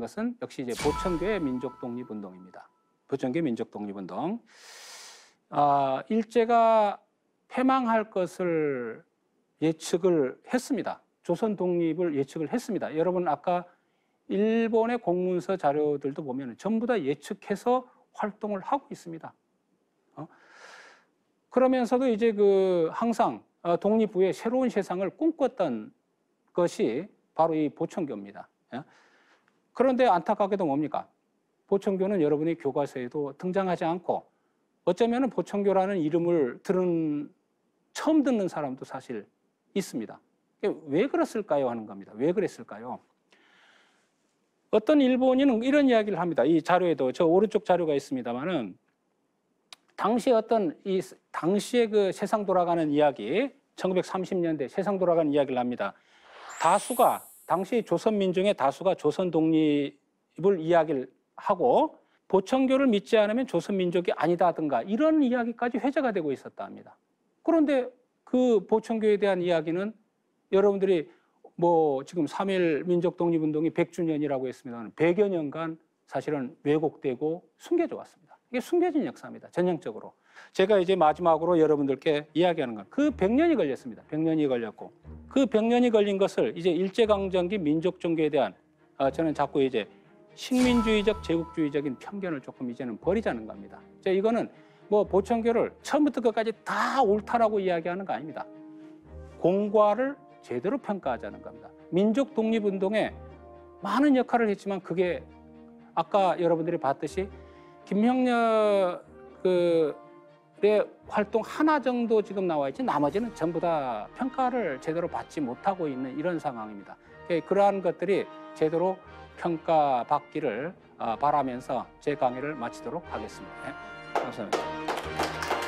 것은 역시 이제 보천교의 민족 독립운동입니다. 보천교 민족 독립운동. 아, 일제가 패망할 것을 예측을 했습니다. 조선 독립을 예측을 했습니다. 여러분 아까 일본의 공문서 자료들도 보면 전부 다 예측해서 활동을 하고 있습니다. 어? 그러면서도 이제 그 항상 어, 독립 후에 새로운 세상을 꿈꿨던 것이 바로 이 보천교입니다. 예? 그런데 안타깝게도 뭡니까? 보천교는 여러분의 교과서에도 등장하지 않고 어쩌면 보천교라는 이름을 들은 처음 듣는 사람도 사실 있습니다. 왜 그랬을까요? 하는 겁니다. 왜 그랬을까요? 어떤 일본인은 이런 이야기를 합니다. 이 자료에도 저 오른쪽 자료가 있습니다만은 당시 어떤 이 당시의 그 세상 돌아가는 이야기, 1930년대 세상 돌아가는 이야기를 합니다. 다수가 당시 조선 민중의 다수가 조선 독립을 이야기를 하고 보천교를 믿지 않으면 조선 민족이 아니다든가 이런 이야기까지 회자가 되고 있었다 합니다. 그런데 그 보천교에 대한 이야기는 여러분들이 뭐 지금 3.1 민족 독립 운동이 100주년이라고 했습니다만 100여 년간 사실은 왜곡되고 숨겨져 왔습니다. 이게 숨겨진 역사입니다. 전형적으로. 제가 이제 마지막으로 여러분들께 이야기하는 건 그 100년이 걸렸습니다. 100년이 걸렸고 그 100년이 걸린 것을 이제 일제강점기 민족 종교에 대한 어, 저는 자꾸 이제 식민주의적 제국주의적인 편견을 조금 이제는 버리자는 겁니다. 자, 이거는 뭐 보천교를 처음부터 끝까지 다 옳다라고 이야기하는 거 아닙니다. 공과를 제대로 평가하자는 겁니다. 민족 독립운동에 많은 역할을 했지만 그게 아까 여러분들이 봤듯이 김형렬 그 의 활동 하나 정도 지금 나와 있지 나머지는 전부 다 평가를 제대로 받지 못하고 있는 이런 상황입니다. 예, 그러한 것들이 제대로 평가받기를 어, 바라면서 제 강의를 마치도록 하겠습니다. 네, 감사합니다.